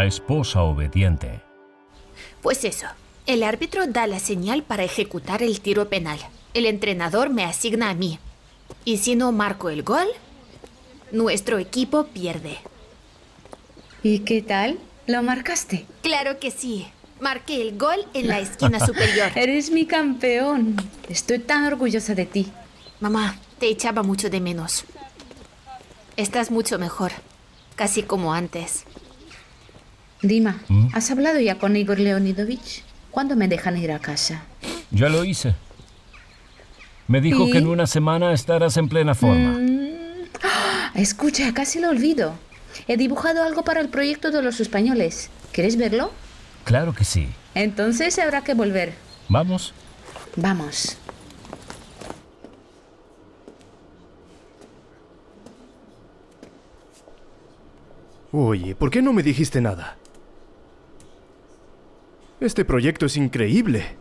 La esposa obediente. Pues eso, el árbitro da la señal para ejecutar el tiro penal. El entrenador me asigna a mí. Y si no marco el gol, nuestro equipo pierde. ¿Y qué tal? ¿Lo marcaste? Claro que sí. Marqué el gol en la esquina superior. Eres mi campeón. Estoy tan orgullosa de ti. Mamá, te echaba mucho de menos. Estás mucho mejor. Casi como antes. Dima, ¿has hablado ya con Igor Leonidovich? ¿Cuándo me dejan ir a casa? Ya lo hice. Me dijo ¿Y? que en una semana estarás en plena forma. ¡Ah! Escucha, casi lo olvido. He dibujado algo para el proyecto de los españoles. ¿Quieres verlo? Claro que sí. Entonces habrá que volver. Vamos. Vamos. Oye, ¿por qué no me dijiste nada? Este proyecto es increíble.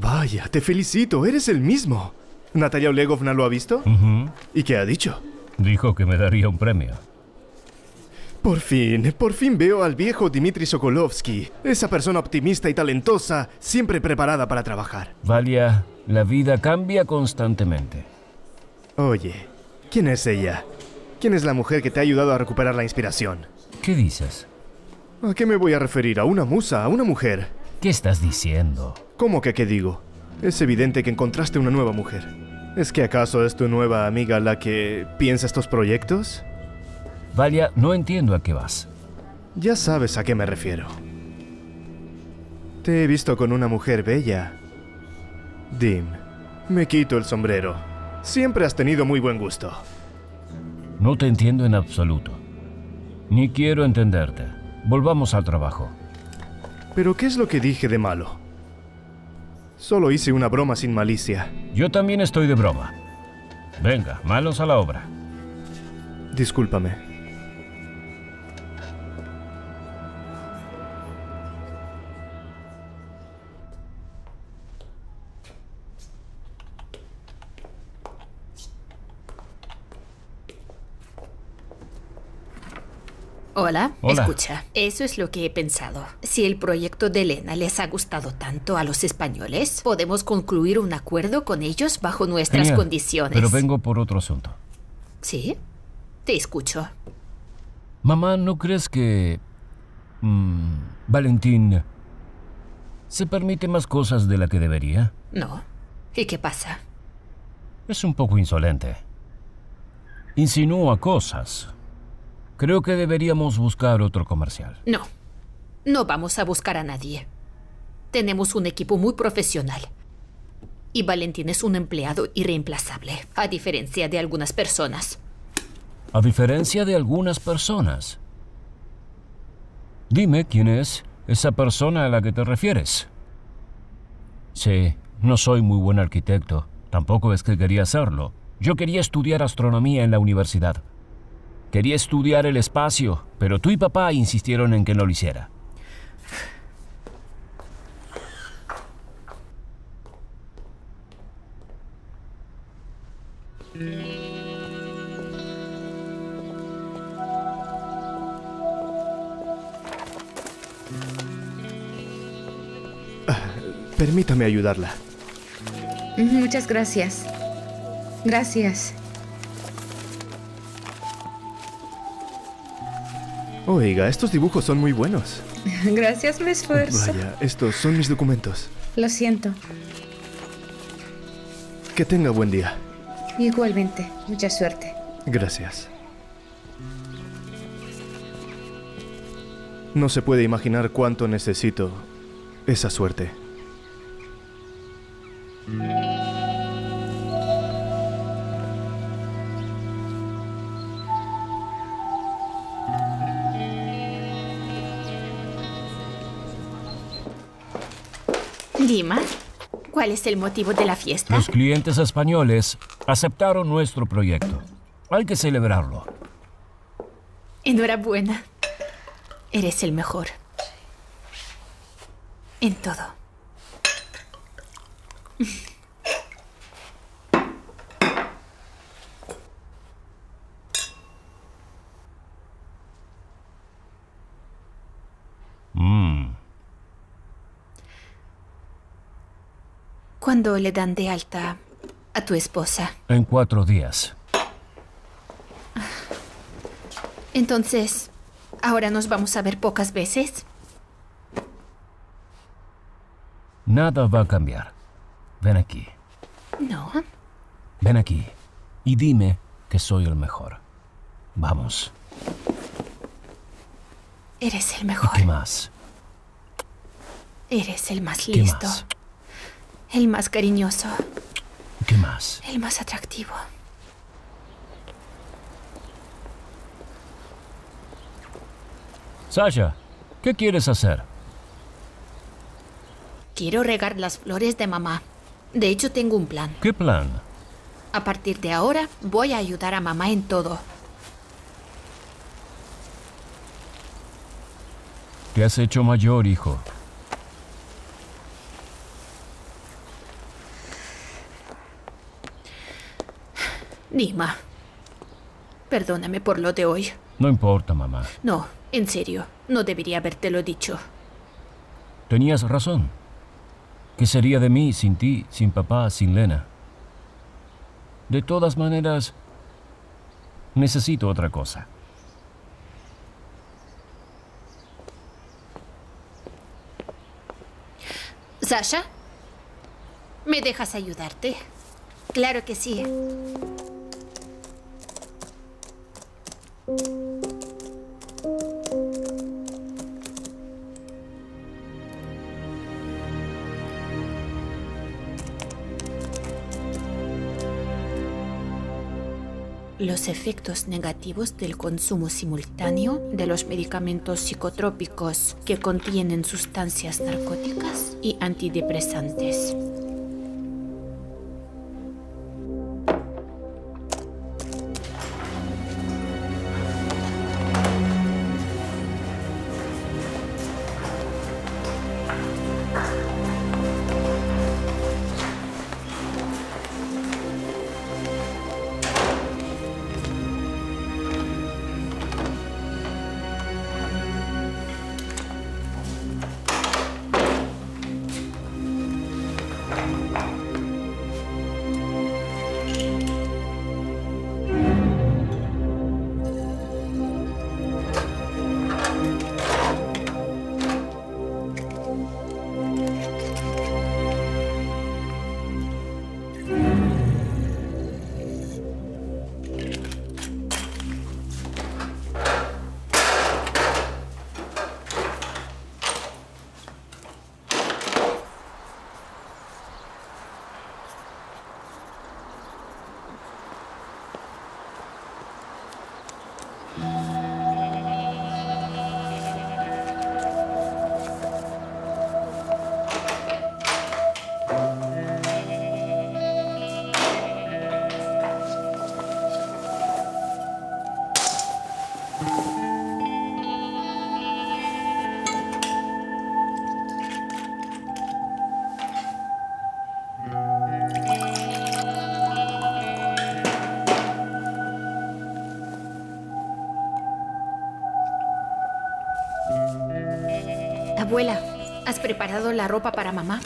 Vaya, te felicito, eres el mismo. ¿Natalia Olegovna lo ha visto? ¿Y qué ha dicho? Dijo que me daría un premio. Por fin, por fin veo al viejo Dmitry Sokolovsky, esa persona optimista y talentosa, siempre preparada para trabajar. Valia, la vida cambia constantemente. Oye, ¿quién es ella? ¿Quién es la mujer que te ha ayudado a recuperar la inspiración? ¿Qué dices? ¿A qué me voy a referir? ¿A una musa? ¿A una mujer? ¿Qué estás diciendo? ¿Cómo que qué digo? Es evidente que encontraste una nueva mujer. ¿Es que acaso es tu nueva amiga la que piensa estos proyectos? Valia, no entiendo a qué vas. Ya sabes a qué me refiero. Te he visto con una mujer bella. Dim, me quito el sombrero. Siempre has tenido muy buen gusto. No te entiendo en absoluto. Ni quiero entenderte. Volvamos al trabajo. Pero ¿qué es lo que dije de malo? Solo hice una broma sin malicia. Yo también estoy de broma. Venga, manos a la obra. Discúlpame. Hola. Hola. escucha, eso es lo que he pensado. Si el proyecto de Elena les ha gustado tanto a los españoles, podemos concluir un acuerdo con ellos bajo nuestras Genial, condiciones. Pero vengo por otro asunto. ¿Sí? Te escucho. Mamá, ¿no crees que... mm, Valentín... se permite más cosas de la que debería? No. ¿Y qué pasa? Es un poco insolente. Insinúa cosas. Creo que deberíamos buscar otro comercial. No. No vamos a buscar a nadie. Tenemos un equipo muy profesional. Y Valentín es un empleado irreemplazable, a diferencia de algunas personas. A diferencia de algunas personas. Dime quién es esa persona a la que te refieres. Sí, no soy muy buen arquitecto. Tampoco es que quería serlo. Yo quería estudiar astronomía en la universidad. Quería estudiar el espacio, pero tú y papá insistieron en que no lo hiciera. Permítame ayudarla. Muchas gracias. Gracias. Oiga, estos dibujos son muy buenos. Gracias, me esfuerzo. Vaya, estos son mis documentos. Lo siento. Que tenga buen día. Igualmente. Mucha suerte. Gracias. No se puede imaginar cuánto necesito esa suerte. ¿Cuál es el motivo de la fiesta? Los clientes españoles aceptaron nuestro proyecto. Hay que celebrarlo. Enhorabuena. Eres el mejor. En todo. ¿Cuándo le dan de alta a tu esposa? En cuatro días. Entonces, ¿ahora nos vamos a ver pocas veces? Nada va a cambiar. Ven aquí. No. Ven aquí. Y dime que soy el mejor. Vamos. Eres el ¿Y mejor. qué más? Eres el más ¿Qué listo. más? El más cariñoso. ¿Qué más? El más atractivo. Sasha, ¿qué quieres hacer? Quiero regar las flores de mamá. De hecho, tengo un plan. ¿Qué plan? A partir de ahora, voy a ayudar a mamá en todo. Te has hecho mayor, hijo. Nima, perdóname por lo de hoy. No importa, mamá. No, en serio, no debería habértelo dicho. Tenías razón. ¿Qué sería de mí sin ti, sin papá, sin Lena? De todas maneras, necesito otra cosa. Sasha, ¿me dejas ayudarte? Claro que sí. Los efectos negativos del consumo simultáneo de los medicamentos psicotrópicos que contienen sustancias narcóticas y antidepresantes. Música Abuela, ¿has preparado la ropa para mamá?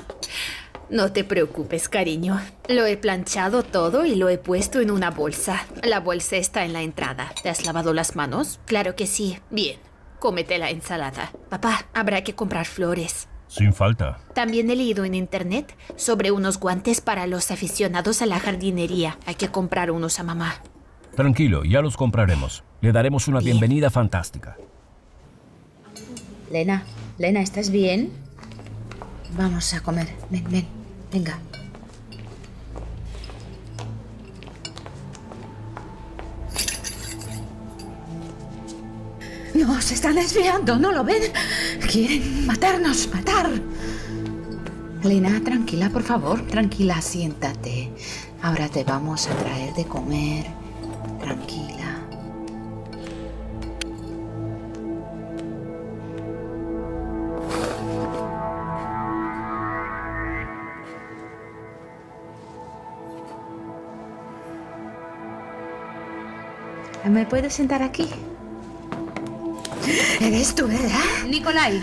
No te preocupes, cariño. Lo he planchado todo y lo he puesto en una bolsa. La bolsa está en la entrada. ¿Te has lavado las manos? Claro que sí. Bien. Cómete la ensalada. Papá, habrá que comprar flores. Sin falta. También he leído en internet sobre unos guantes para los aficionados a la jardinería. Hay que comprar unos a mamá. Tranquilo, ya los compraremos. Le daremos una Bien. bienvenida fantástica. Lena, Lena, ¿estás bien? Vamos a comer. Ven, ven, venga. Nos están espiando, ¿no lo ven? Quieren matarnos, matar. Lena, tranquila, por favor, tranquila, siéntate. Ahora te vamos a traer de comer. Tranquila. ¿Me puedes sentar aquí? Eres tú, ¿verdad? Nikolai,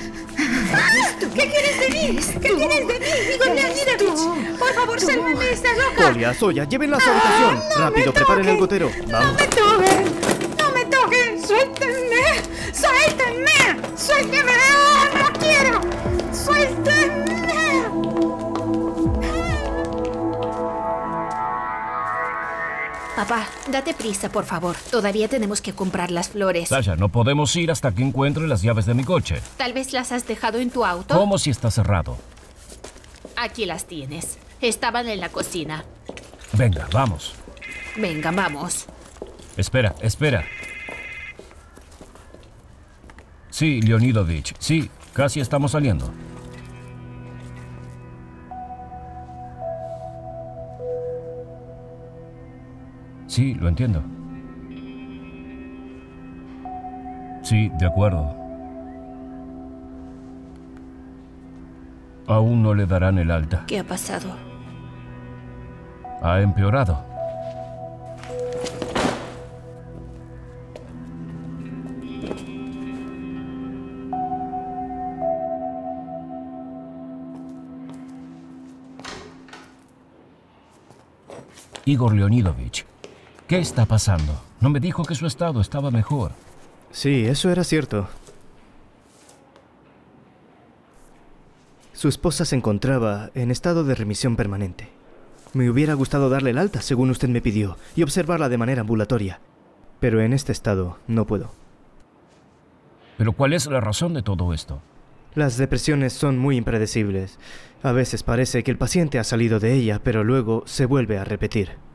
¿Qué quieres de mí? ¿Qué quieres de mí? Igor Leonidovich? Por favor, sálvame, estás loca. Olia, Soya, llévenla a su habitación. Rápido, preparen el gotero. No Vamos. me toquen. No me toquen. Suéltenme. Suéltenme. Suéltenme. ¡Ah, No quiero. Suéltenme. Papá, date prisa, por favor. Todavía tenemos que comprar las flores. Sasha, no podemos ir hasta que encuentre las llaves de mi coche. Tal vez las has dejado en tu auto. ¿Cómo si está cerrado? Aquí las tienes. Estaban en la cocina. Venga, vamos. Venga, vamos. Espera, espera. Sí, Leonidovich, sí, casi estamos saliendo. Sí, lo entiendo. Sí, de acuerdo. Aún no le darán el alta. ¿Qué ha pasado? Ha empeorado. Igor Leonidovich, ¿qué está pasando? No me dijo que su estado estaba mejor. Sí, eso era cierto. Su esposa se encontraba en estado de remisión permanente. Me hubiera gustado darle el alta, según usted me pidió, y observarla de manera ambulatoria. Pero en este estado no puedo. Pero ¿cuál es la razón de todo esto? Las depresiones son muy impredecibles. A veces parece que el paciente ha salido de ella, pero luego se vuelve a repetir.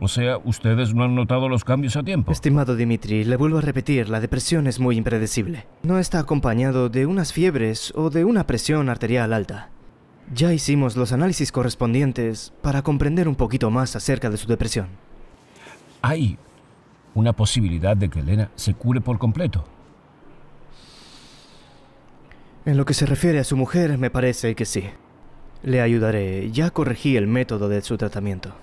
O sea, ustedes no han notado los cambios a tiempo. Estimado Dimitri, le vuelvo a repetir, la depresión es muy impredecible. No está acompañado de unas fiebres o de una presión arterial alta. Ya hicimos los análisis correspondientes para comprender un poquito más acerca de su depresión. Hay una posibilidad de que Elena se cure por completo. En lo que se refiere a su mujer, me parece que sí. Le ayudaré. Ya corregí el método de su tratamiento.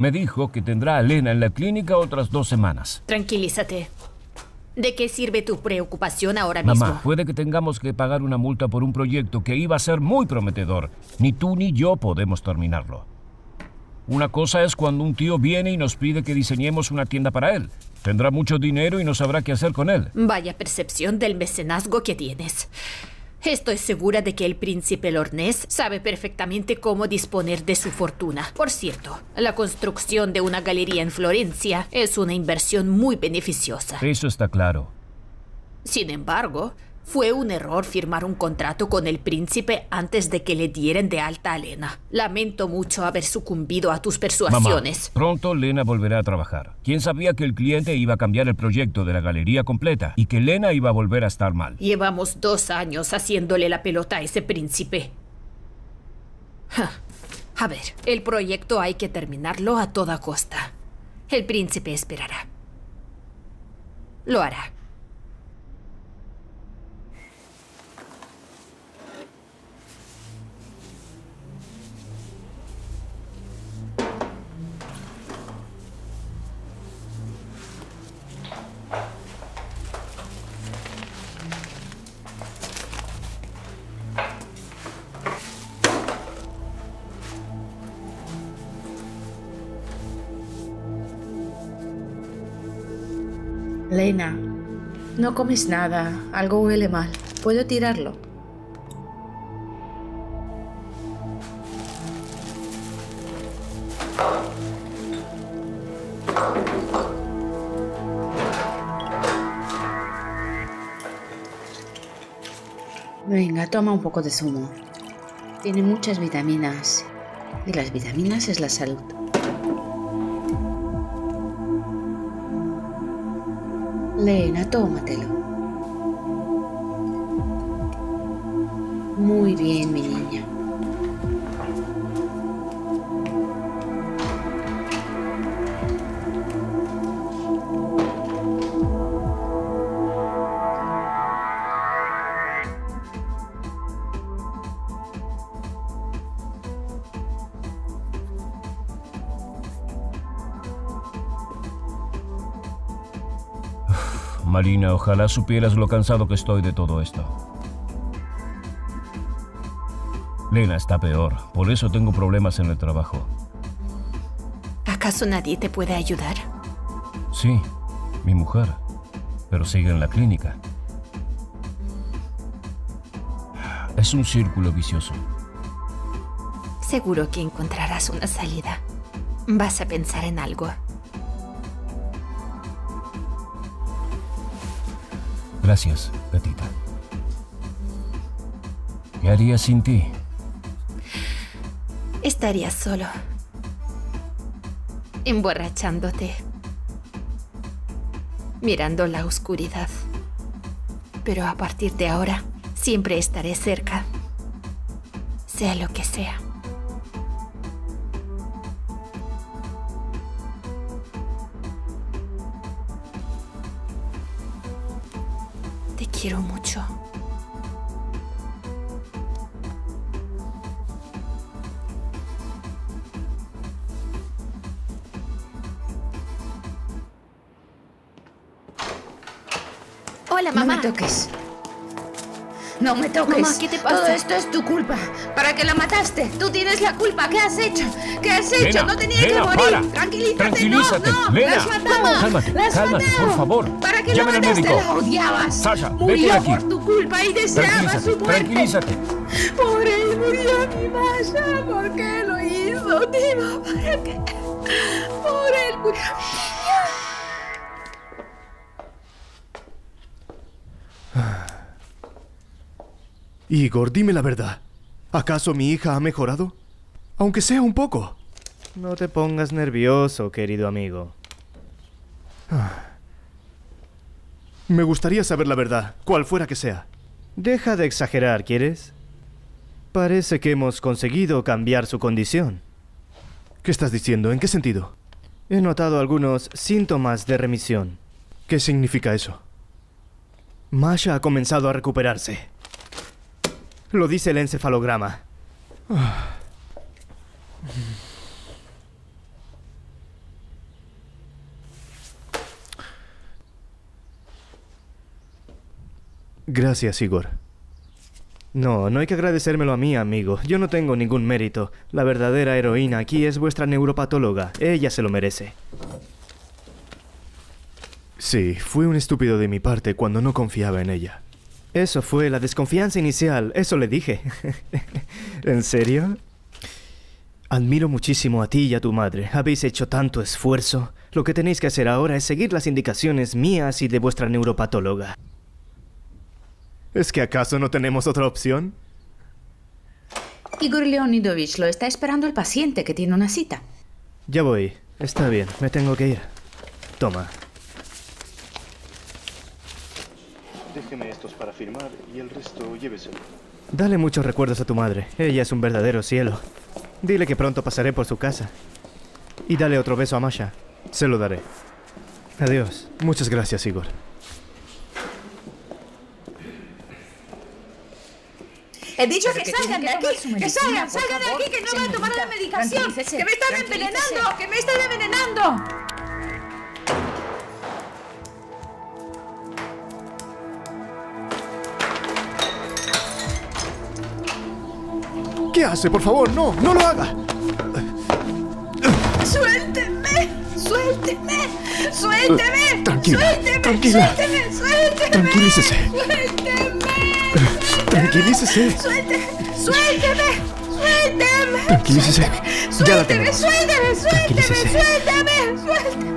Me dijo que tendrá a Elena en la clínica otras dos semanas. Tranquilízate. ¿De qué sirve tu preocupación ahora mismo? Mamá, puede que tengamos que pagar una multa por un proyecto que iba a ser muy prometedor. Ni tú ni yo podemos terminarlo. Una cosa es cuando un tío viene y nos pide que diseñemos una tienda para él. Tendrá mucho dinero y no sabrá qué hacer con él. Vaya percepción del mecenazgo que tienes. Estoy segura de que el príncipe Lornés sabe perfectamente cómo disponer de su fortuna. Por cierto, la construcción de una galería en Florencia es una inversión muy beneficiosa. Eso está claro. Sin embargo, fue un error firmar un contrato con el príncipe antes de que le dieran de alta a Lena. Lamento mucho haber sucumbido a tus Mamá, persuasiones. pronto Lena volverá a trabajar. ¿Quién sabía que el cliente iba a cambiar el proyecto de la galería completa y que Lena iba a volver a estar mal? Llevamos dos años haciéndole la pelota a ese príncipe. Ja. A ver, el proyecto hay que terminarlo a toda costa. El príncipe esperará. Lo hará. No comes nada. Algo huele mal. ¿Puedo tirarlo? Venga, toma un poco de zumo. Tiene muchas vitaminas. Y las vitaminas es la salud. Lena, tómatelo. Muy bien, mi niña. Marina, ojalá supieras lo cansado que estoy de todo esto. Lena está peor, por eso tengo problemas en el trabajo. ¿Acaso nadie te puede ayudar? Sí, mi mujer, pero sigue en la clínica. Es un círculo vicioso. Seguro que encontrarás una salida. Vas a pensar en algo. Gracias, gatita. ¿Qué haría sin ti? Estarías solo. Emborrachándote. Mirando la oscuridad. Pero a partir de ahora, siempre estaré cerca. Sea lo que sea. Te quiero mucho. Hola, No mamá. me toques. No me toques. Mamá, ¿qué te pasa? Todo esto es tu culpa. ¿Para qué la mataste? Tú tienes la culpa. ¿Qué has hecho? ¿Qué has hecho? Lena, no tenía Lena, que morir. para. Tranquilízate. Tranquilízate, No, no. Lena. La has matado. Cálmate, La has cálmate, matado. por favor. ¿Para qué la al mataste? médico. La odiabas. Sasha, vete Murió aquí. por tu culpa y deseaba Tranquilízate, su muerte. tranquilízate. Pobre, murió mi Masha. ¿Por qué lo hizo, Tima? ¿Para qué? Pobre, él murió Igor, dime la verdad. ¿Acaso mi hija ha mejorado? Aunque sea un poco. No te pongas nervioso, querido amigo. Me gustaría saber la verdad, cual fuera que sea. Deja de exagerar, ¿quieres? Parece que hemos conseguido cambiar su condición. ¿Qué estás diciendo? ¿En qué sentido? He notado algunos síntomas de remisión. ¿Qué significa eso? Masha ha comenzado a recuperarse. Lo dice el encefalograma. Gracias, Igor. No, no hay que agradecérmelo a mí, amigo. Yo no tengo ningún mérito. La verdadera heroína aquí es vuestra neuropatóloga. Ella se lo merece. Sí, fue un estúpido de mi parte cuando no confiaba en ella. Eso fue la desconfianza inicial, eso le dije. ¿En serio? Admiro muchísimo a ti y a tu madre. Habéis hecho tanto esfuerzo. Lo que tenéis que hacer ahora es seguir las indicaciones mías y de vuestra neuropatóloga. ¿Es que acaso no tenemos otra opción? Igor Leonidovich lo está esperando el paciente que tiene una cita. Ya voy. Está bien, me tengo que ir. Toma. Déjeme estos para firmar y el resto lléveselo. Dale muchos recuerdos a tu madre. Ella es un verdadero cielo. Dile que pronto pasaré por su casa. Y dale otro beso a Masha. Se lo daré. Adiós. Muchas gracias, Igor. He dicho Pero que que salgan de aquí, que salgan, salgan de aquí, que no van a tomar la medicación, que me están envenenando, que me están envenenando. ¿Qué hace? Por favor, no, no lo haga. Suélteme, suélteme, suélteme, Tranquila, suélteme, tranquila. suélteme, suélteme, Tranquilícese. suélteme, Tranquilícese. suélteme, suélteme, suélteme, Tranquilícese. Ya la suélteme, tenemos. suélteme, suélteme, suélteme, suélteme.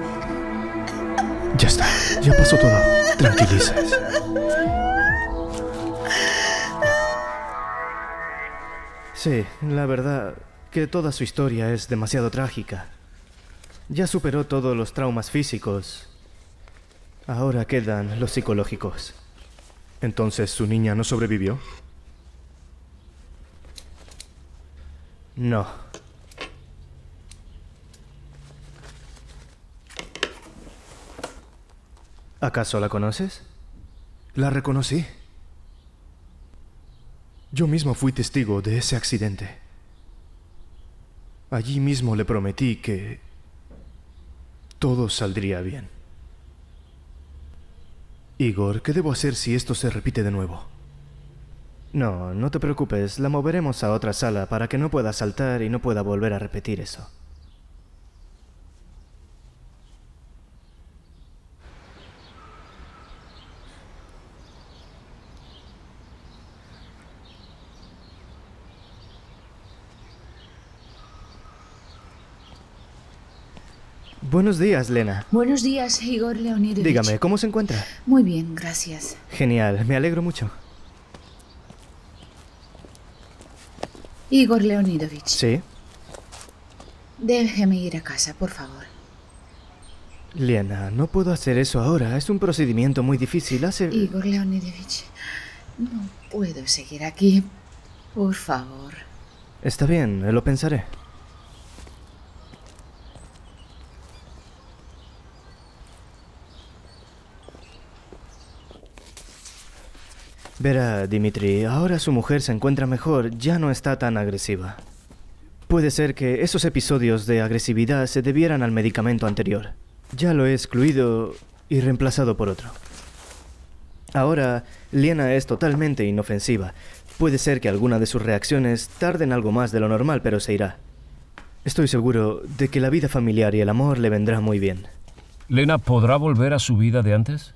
Ya está. Ya pasó todo. Tranquilícese. Sí, la verdad que toda su historia es demasiado trágica. Ya superó todos los traumas físicos. Ahora quedan los psicológicos. Entonces, ¿su niña no sobrevivió? No. ¿Acaso la conoces? La reconocí. Yo mismo fui testigo de ese accidente. Allí mismo le prometí que todo saldría bien. Igor, ¿qué debo hacer si esto se repite de nuevo? No, no te preocupes, la moveremos a otra sala para que no pueda saltar y no pueda volver a repetir eso. Buenos días, Lena. Buenos días, Igor Leonidovich. Dígame, ¿cómo se encuentra? Muy bien, gracias. Genial, me alegro mucho. Igor Leonidovich, ¿Sí? déjeme ir a casa, por favor. Lena, no puedo hacer eso ahora. Es un procedimiento muy difícil. Hace... Igor Leonidovich, no puedo seguir aquí. Por favor. Está bien, lo pensaré. Verá, Dimitri, ahora su mujer se encuentra mejor, ya no está tan agresiva. Puede ser que esos episodios de agresividad se debieran al medicamento anterior. Ya lo he excluido y reemplazado por otro. Ahora, Liena es totalmente inofensiva. Puede ser que alguna de sus reacciones tarden algo más de lo normal, pero se irá. Estoy seguro de que la vida familiar y el amor le vendrá muy bien. ¿Lena podrá volver a su vida de antes?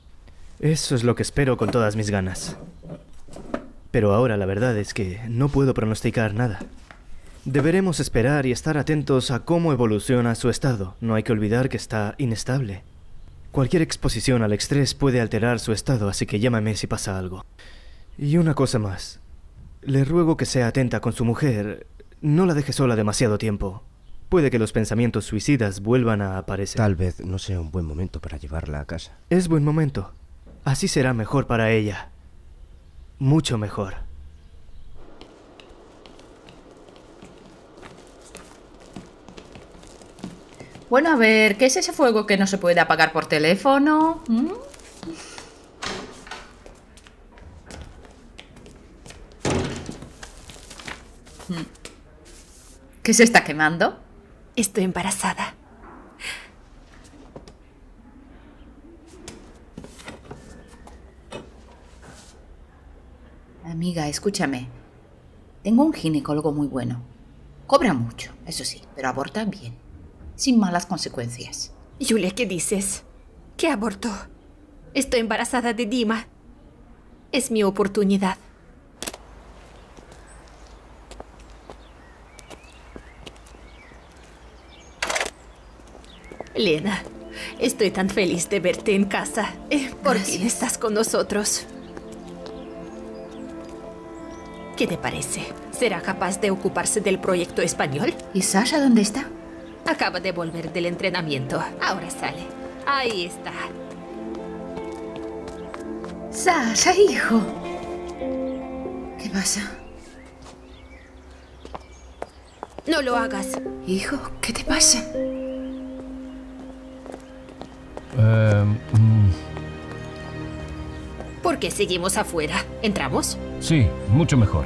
Eso es lo que espero con todas mis ganas. Pero ahora la verdad es que no puedo pronosticar nada. Deberemos esperar y estar atentos a cómo evoluciona su estado. No hay que olvidar que está inestable. Cualquier exposición al estrés puede alterar su estado, así que llámame si pasa algo. Y una cosa más. Le ruego que sea atenta con su mujer. No la deje sola demasiado tiempo. Puede que los pensamientos suicidas vuelvan a aparecer. Tal vez no sea un buen momento para llevarla a casa. Es buen momento. Así será mejor para ella. Mucho mejor. Bueno, a ver, ¿qué es ese fuego que no se puede apagar por teléfono? ¿Mm? ¿Qué se está quemando? Estoy embarazada. Amiga, escúchame. Tengo un ginecólogo muy bueno. Cobra mucho, eso sí, pero aborta bien. Sin malas consecuencias. Julia, ¿qué dices? ¿Qué aborto? Estoy embarazada de Dima. Es mi oportunidad. Lena, estoy tan feliz de verte en casa. Eh, por fin estás con nosotros. ¿Qué te parece? ¿Será capaz de ocuparse del proyecto español? ¿Y Sasha dónde está? Acaba de volver del entrenamiento. Ahora sale. Ahí está. Sasha, hijo. ¿Qué pasa? No lo hagas. Hijo, ¿qué te pasa? Eh, mm, ¿Por qué seguimos afuera? ¿Entramos? sí, mucho mejor.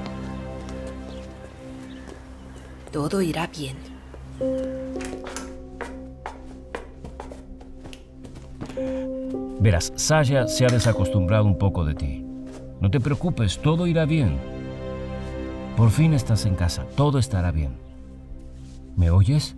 Todo irá bien. Verás, Saya se ha desacostumbrado un poco de ti. No te preocupes, todo irá bien. Por fin estás en casa, todo estará bien. ¿Me oyes?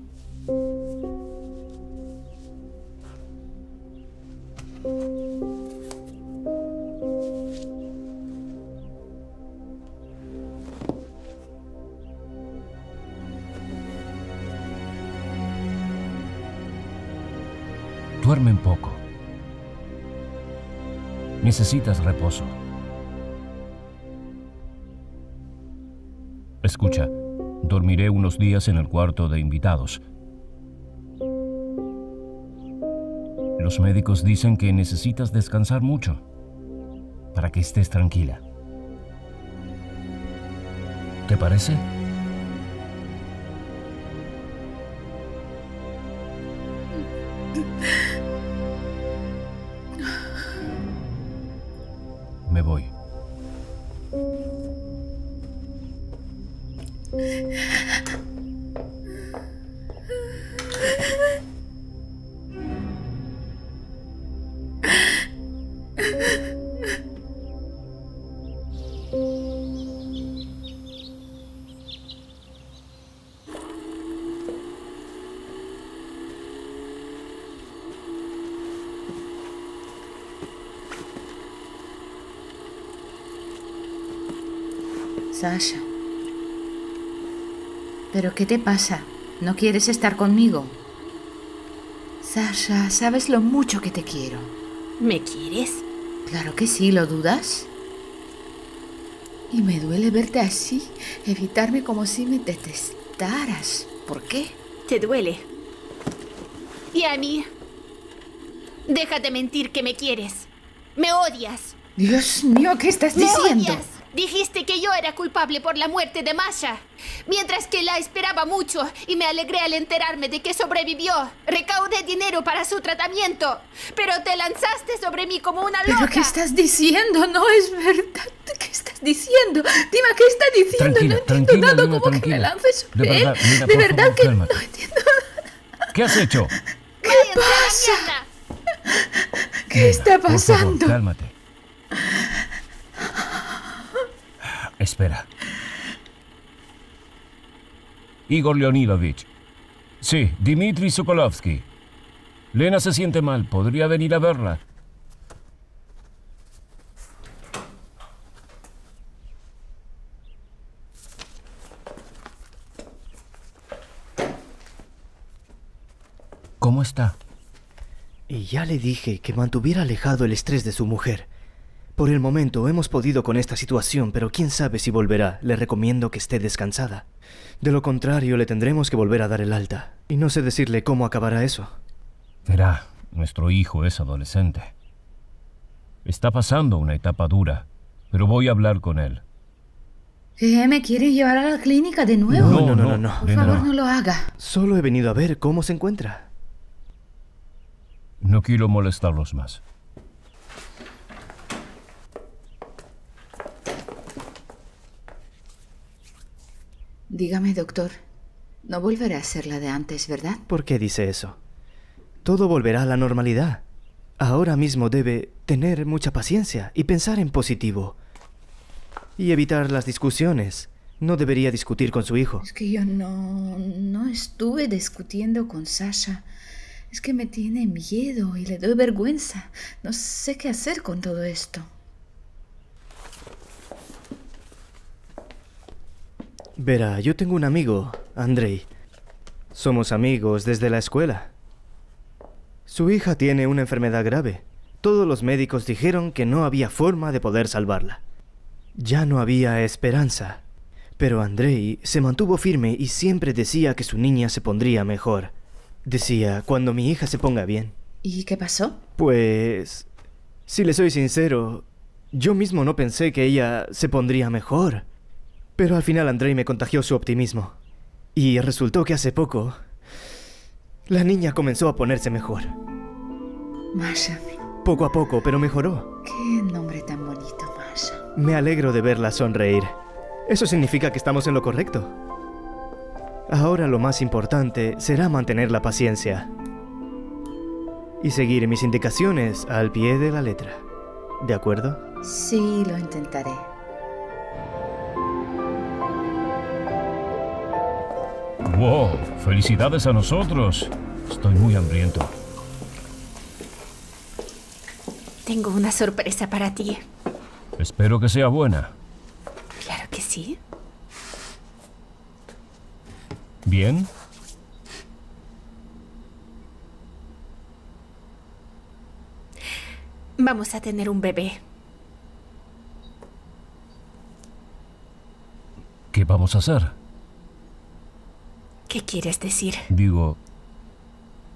Necesitas reposo. Escucha, dormiré unos días en el cuarto de invitados. Los médicos dicen que necesitas descansar mucho para que estés tranquila. ¿Te parece? ¿Pero qué te pasa? ¿No quieres estar conmigo? Sasha, sabes lo mucho que te quiero. ¿Me quieres? Claro que sí, ¿lo dudas? Y me duele verte así, evitarme como si me detestaras. ¿Por qué? Te duele. ¿Y a mí? Deja de mentir que me quieres. Me odias. Dios mío, ¿qué estás ¡Me diciendo? odias! Dijiste que yo era culpable por la muerte de Masha, mientras que la esperaba mucho y me alegré al enterarme de que sobrevivió. Recaudé dinero para su tratamiento, pero te lanzaste sobre mí como una loca. ¿Pero qué estás diciendo? No es verdad. ¿Qué estás diciendo? Dima, ¿qué estás diciendo? Tranquila, no entiendo tranquila, nada Lina, como que me tranquila. lances De sobre él. verdad, Lina, de verdad favor, que cálmate. no entiendo. ¿Qué has hecho? ¡Cállate a la pasa? ¿Qué está Por favor, pasando? cálmate. Espera. Igor Leonidovich. Sí, Dmitry Sokolovsky. Lena se siente mal. ¿Podría venir a verla? ¿Cómo está? Y ya le dije que mantuviera alejado el estrés de su mujer. Por el momento hemos podido con esta situación, pero quién sabe si volverá. Le recomiendo que esté descansada. De lo contrario, le tendremos que volver a dar el alta. Y no sé decirle cómo acabará eso. Verá, nuestro hijo es adolescente. Está pasando una etapa dura, pero voy a hablar con él. ¿Qué? ¿Me quiere llevar a la clínica de nuevo? No, no, no, no, no. Por favor, no. no lo haga. Solo he venido a ver cómo se encuentra. No quiero molestarlos más. Dígame, doctor. No volverá a ser la de antes, ¿verdad? ¿Por qué dice eso? Todo volverá a la normalidad. Ahora mismo debe tener mucha paciencia y pensar en positivo. Y evitar las discusiones. No debería discutir con su hijo. Es que yo no, no estuve discutiendo con Sasha. Es que me tiene miedo y le doy vergüenza. No sé qué hacer con todo esto. Verá, yo tengo un amigo, Andrei. Somos amigos desde la escuela. Su hija tiene una enfermedad grave. Todos los médicos dijeron que no había forma de poder salvarla. Ya no había esperanza. Pero Andrei se mantuvo firme y siempre decía que su niña se pondría mejor. Decía, cuando mi hija se ponga bien. ¿Y qué pasó? Pues... Si le soy sincero, yo mismo no pensé que ella se pondría mejor. Pero al final Andrei me contagió su optimismo. Y resultó que hace poco... La niña comenzó a ponerse mejor. Masha. Poco a poco, pero mejoró. Qué nombre tan bonito, Masha. Me alegro de verla sonreír. Eso significa que estamos en lo correcto. Ahora lo más importante será mantener la paciencia. Y seguir mis indicaciones al pie de la letra. ¿De acuerdo? Sí, lo intentaré. ¡Wow! ¡Felicidades a nosotros! Estoy muy hambriento. Tengo una sorpresa para ti. Espero que sea buena. Claro que sí. ¿Bien? Vamos a tener un bebé. ¿Qué vamos a hacer? ¿Qué quieres decir? Digo,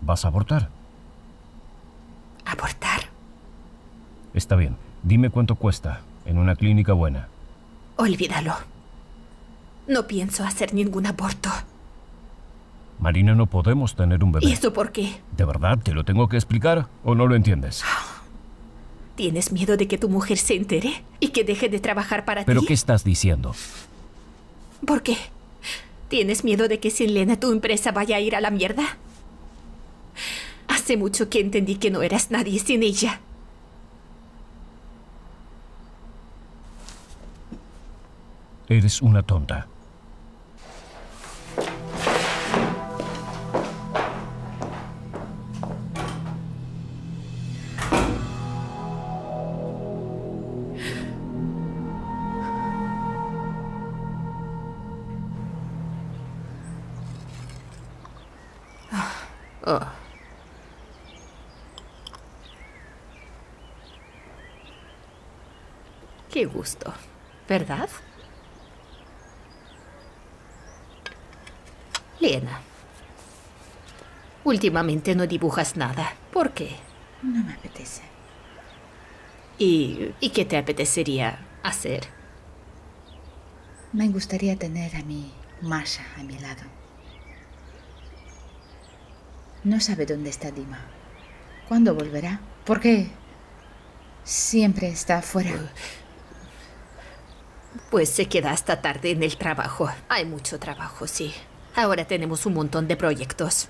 ¿vas a abortar? ¿Abortar? Está bien. Dime cuánto cuesta en una clínica buena. Olvídalo. No pienso hacer ningún aborto. Marina, no podemos tener un ¿Y bebé. eso por qué? ¿De verdad te lo tengo que explicar o no lo entiendes? ¿Tienes miedo de que tu mujer se entere y que deje de trabajar para ¿Pero ti? qué estás diciendo? ¿Por qué? ¿Tienes miedo de que sin Lena tu empresa vaya a ir a la mierda? Hace mucho que entendí que no eras nadie sin ella. Eres una tonta. Qué gusto, ¿verdad? Lena, últimamente no dibujas nada. ¿Por qué? No me apetece. ¿Y, ¿y qué te apetecería hacer? Me gustaría tener a mi Masha a mi lado. No sabe dónde está Dima. ¿Cuándo volverá? ¿Por qué siempre está fuera? Pues se queda hasta tarde en el trabajo. Hay mucho trabajo, sí. Ahora tenemos un montón de proyectos.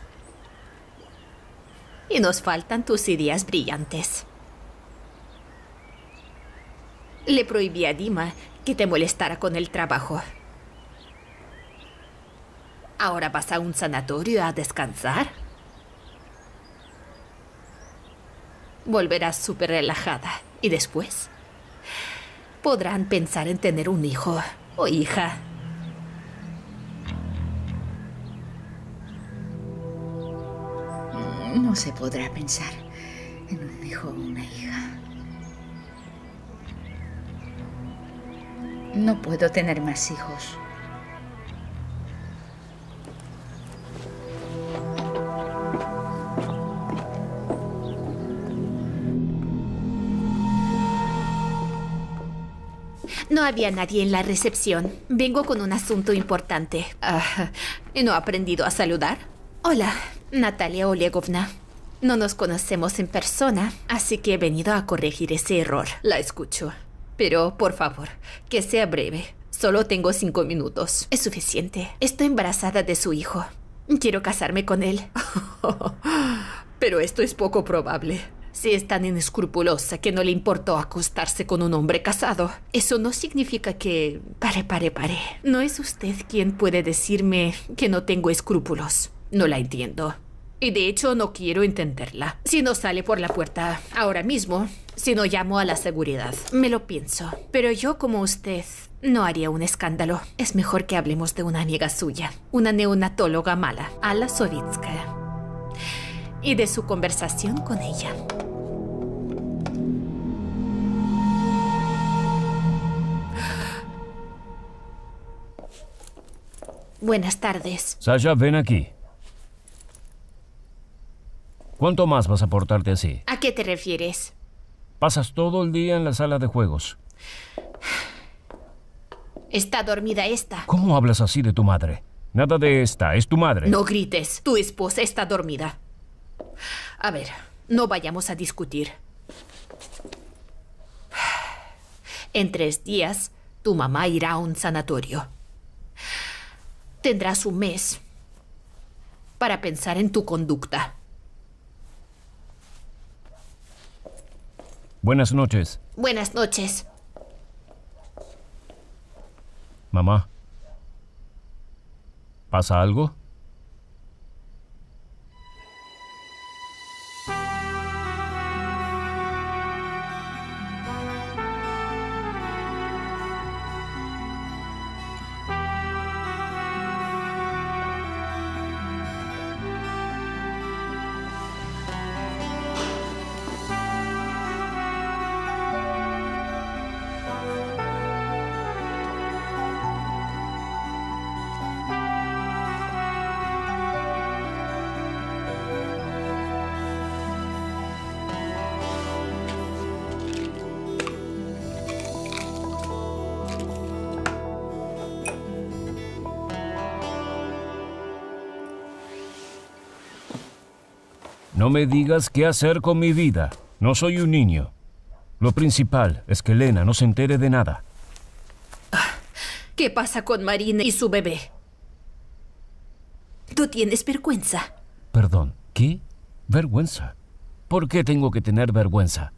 Y nos faltan tus ideas brillantes. Le prohibí a Dima que te molestara con el trabajo. ¿Ahora vas a un sanatorio a descansar? Volverás súper relajada. ¿Y después? Podrán pensar en tener un hijo o hija. No se podrá pensar en un hijo o una hija. No puedo tener más hijos. No había nadie en la recepción. Vengo con un asunto importante. Ah, ¿No ha aprendido a saludar? Hola, Natalia Olegovna. No nos conocemos en persona, así que he venido a corregir ese error. La escucho. Pero, por favor, que sea breve. Solo tengo cinco minutos. Es suficiente. Estoy embarazada de su hijo. Quiero casarme con él. Pero esto es poco probable. Si es tan inescrupulosa que no le importó acostarse con un hombre casado, eso no significa que... Pare, pare, pare. No es usted quien puede decirme que no tengo escrúpulos. No la entiendo. Y de hecho no quiero entenderla. Si no sale por la puerta ahora mismo, si no llamo a la seguridad, me lo pienso. Pero yo como usted no haría un escándalo. Es mejor que hablemos de una amiga suya, una neonatóloga mala, Ala Sovitskaya. Y de su conversación con ella. Buenas tardes. Sasha, ven aquí. ¿Cuánto más vas a portarte así? ¿A qué te refieres? Pasas todo el día en la sala de juegos. Está dormida esta. ¿Cómo hablas así de tu madre? Nada de esta, es tu madre. No grites. Tu esposa está dormida. A ver, no vayamos a discutir. En tres días, tu mamá irá a un sanatorio. Tendrás un mes para pensar en tu conducta. Buenas noches, Buenas noches. mamá. ¿Pasa algo? No me digas qué hacer con mi vida. No soy un niño. Lo principal es que Elena no se entere de nada. ¿Qué pasa con Marina y su bebé? ¿Tú tienes vergüenza? Perdón, ¿qué? ¿Vergüenza? ¿Por qué tengo que tener vergüenza?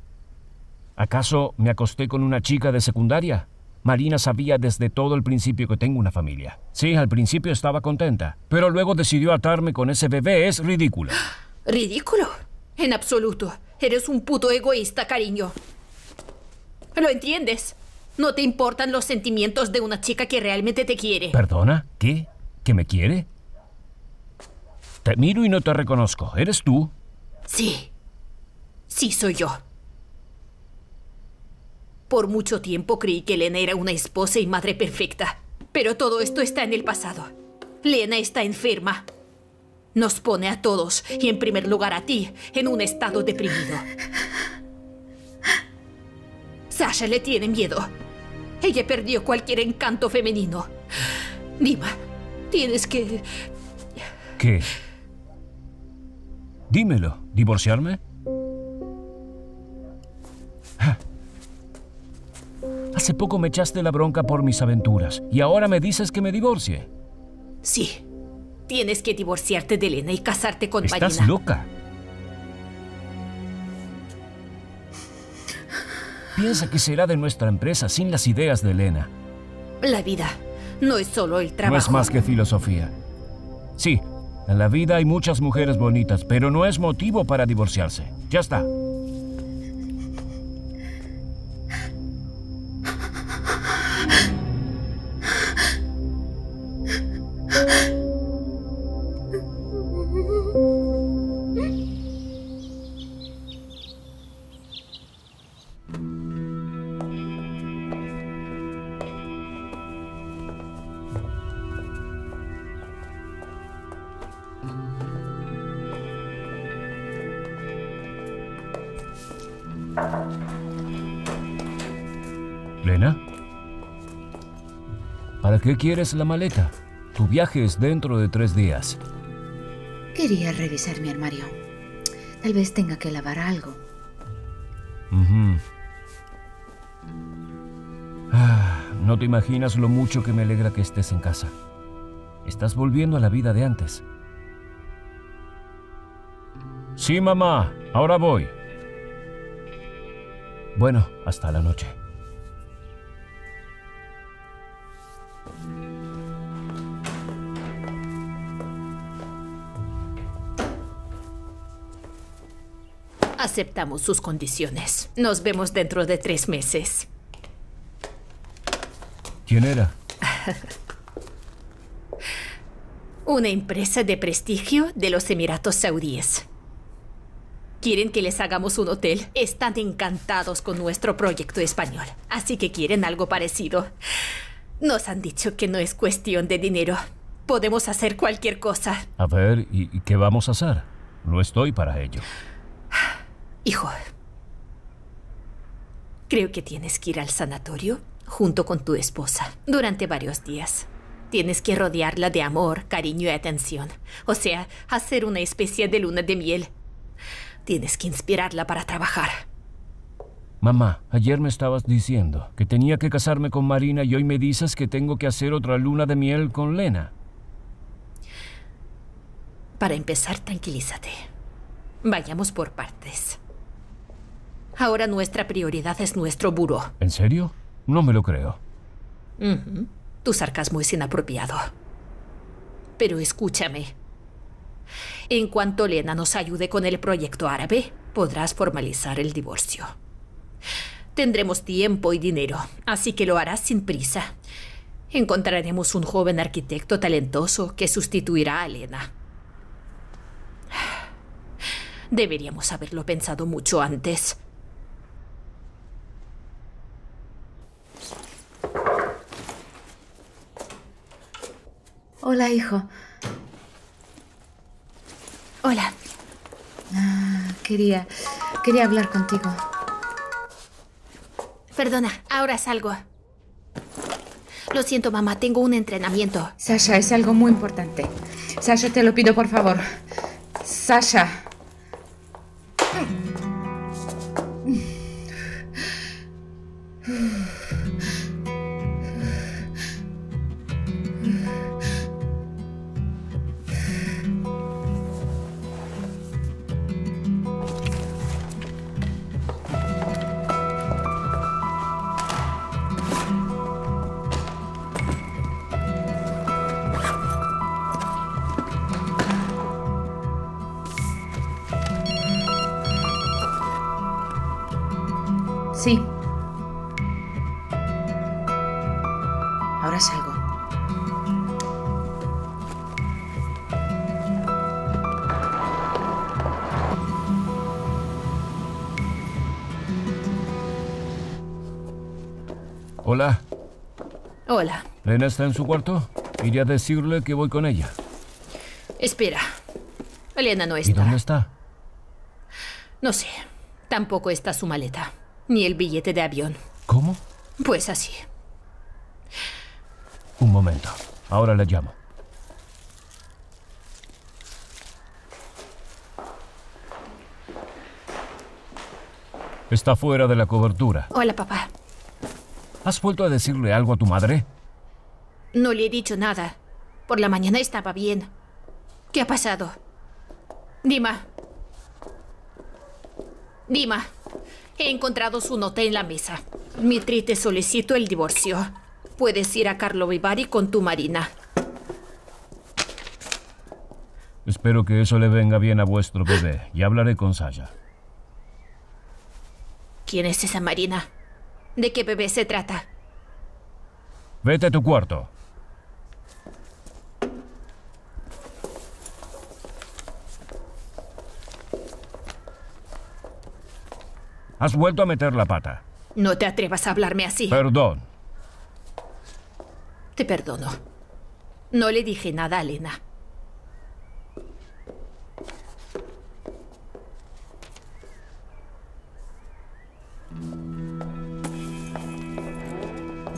¿Acaso me acosté con una chica de secundaria? Marina sabía desde todo el principio que tengo una familia. Sí, al principio estaba contenta, pero luego decidió atarme con ese bebé. Es ridículo. ¿Ridículo? En absoluto. Eres un puto egoísta, cariño. ¿Lo entiendes? No te importan los sentimientos de una chica que realmente te quiere. ¿Perdona? ¿Qué? ¿Que me quiere? Te miro y no te reconozco. ¿Eres tú? Sí. Sí, soy yo. Por mucho tiempo creí que Lena era una esposa y madre perfecta. Pero todo esto está en el pasado. Lena está enferma. Nos pone a todos, y en primer lugar a ti, en un estado deprimido. Sasha le tiene miedo. Ella perdió cualquier encanto femenino. Dima, tienes que... ¿Qué? Dímelo. ¿Divorciarme? Hace poco me echaste la bronca por mis aventuras y ahora me dices que me divorcie. Sí. Tienes que divorciarte de Elena y casarte con ¿Estás Marina. loca? Piensa que será de nuestra empresa sin las ideas de Elena. La vida no es solo el trabajo. No es más que filosofía. Sí, en la vida hay muchas mujeres bonitas, pero no es motivo para divorciarse. Ya está. Qué quieres la maleta? Tu viaje es dentro de tres días. Quería revisar mi armario. Tal vez tenga que lavar algo. Ah, no te imaginas lo mucho que me alegra que estés en casa. Estás volviendo a la vida de antes. Sí, mamá, ahora voy. Bueno, hasta la noche. Aceptamos sus condiciones. Nos vemos dentro de tres meses. ¿Quién era? Una empresa de prestigio de los Emiratos Saudíes. Quieren que les hagamos un hotel. Están encantados con nuestro proyecto español. Así que quieren algo parecido. Nos han dicho que no es cuestión de dinero. Podemos hacer cualquier cosa. A ver, ¿y qué vamos a hacer? No estoy para ello. Hijo, creo que tienes que ir al sanatorio junto con tu esposa durante varios días. Tienes que rodearla de amor, cariño y atención. O sea, hacer una especie de luna de miel. Tienes que inspirarla para trabajar. Mamá, ayer me estabas diciendo que tenía que casarme con Marina y hoy me dices que tengo que hacer otra luna de miel con Lena. Para empezar, tranquilízate. Vayamos por partes. Ahora nuestra prioridad es nuestro buró. ¿En serio? No me lo creo. Ujú. Tu sarcasmo es inapropiado. Pero escúchame. En cuanto Lena nos ayude con el proyecto árabe, podrás formalizar el divorcio. Tendremos tiempo y dinero, así que lo harás sin prisa. Encontraremos un joven arquitecto talentoso que sustituirá a Lena. Deberíamos haberlo pensado mucho antes. Hola, hijo. Hola. Quería. Quería hablar contigo. Perdona, ahora salgo. Lo siento, mamá, tengo un entrenamiento. Sasha, es algo muy importante. Sasha, te lo pido por favor. Sasha. Sí. Ahora salgo. Hola. Hola. ¿Lena está en su cuarto? Iré a decirle que voy con ella. Espera. Elena no ¿Y está. dónde está? No sé. Tampoco está su maleta. Ni el billete de avión. ¿Cómo? Pues así. Un momento. Ahora le llamo. Está fuera de la cobertura. Hola, papá. ¿Has vuelto a decirle algo a tu madre? No le he dicho nada. Por la mañana estaba bien. ¿Qué ha pasado? Dima. Dima. He encontrado su nota en la mesa. Mitri te solicito el divorcio. Puedes ir a Carlo Vivari con tu marina. Espero que eso le venga bien a vuestro bebé y hablaré con Sasha. ¿Quién es esa marina? ¿De qué bebé se trata? Vete a tu cuarto. Has vuelto a meter la pata. No te atrevas a hablarme así. Perdón. Te perdono. No le dije nada a Lena.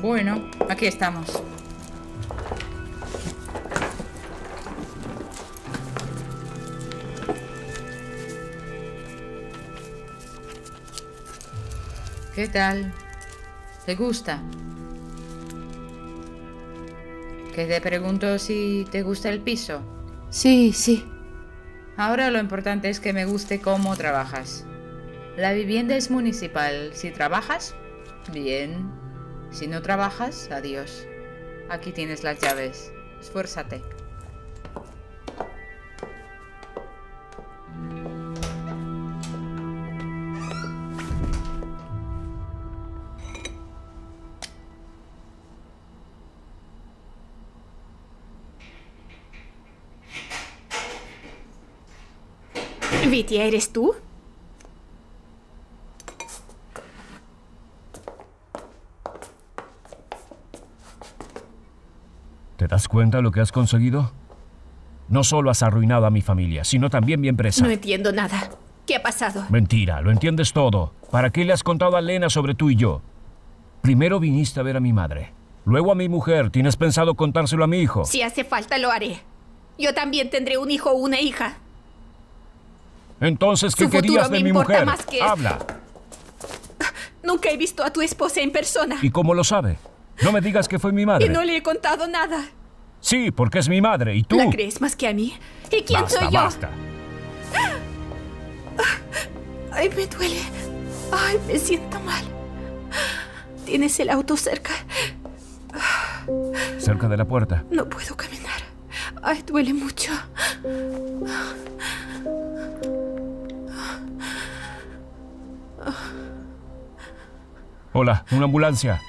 Bueno, aquí estamos. ¿Qué tal? ¿Te gusta? Que te pregunto si te gusta el piso. Sí, sí. Ahora lo importante es que me guste cómo trabajas. La vivienda es municipal. Si trabajas, bien. Si no trabajas, adiós. Aquí tienes las llaves. Esfuérzate. Vitia, ¿eres tú? ¿Te das cuenta de lo que has conseguido? No solo has arruinado a mi familia, sino también mi empresa. No entiendo nada. ¿Qué ha pasado? Mentira, lo entiendes todo. ¿Para qué le has contado a Lena sobre tú y yo? Primero viniste a ver a mi madre, luego a mi mujer. ¿Tienes pensado contárselo a mi hijo? Si hace falta, lo haré. Yo también tendré un hijo o una hija. Entonces, ¿qué Su futuro querías me de mi importa mujer? más que- Habla. Nunca he visto a tu esposa en persona. ¿Y cómo lo sabe? No me digas que fue mi madre. Y no le he contado nada. Sí, porque es mi madre. ¿Y tú? ¿La crees más que a mí? ¿Y quién basta, soy yo? basta. Ay, me duele. Ay, me siento mal. ¿Tienes el auto cerca? Cerca de la puerta. No puedo caminar. Ay, duele mucho. Hola, una ambulancia.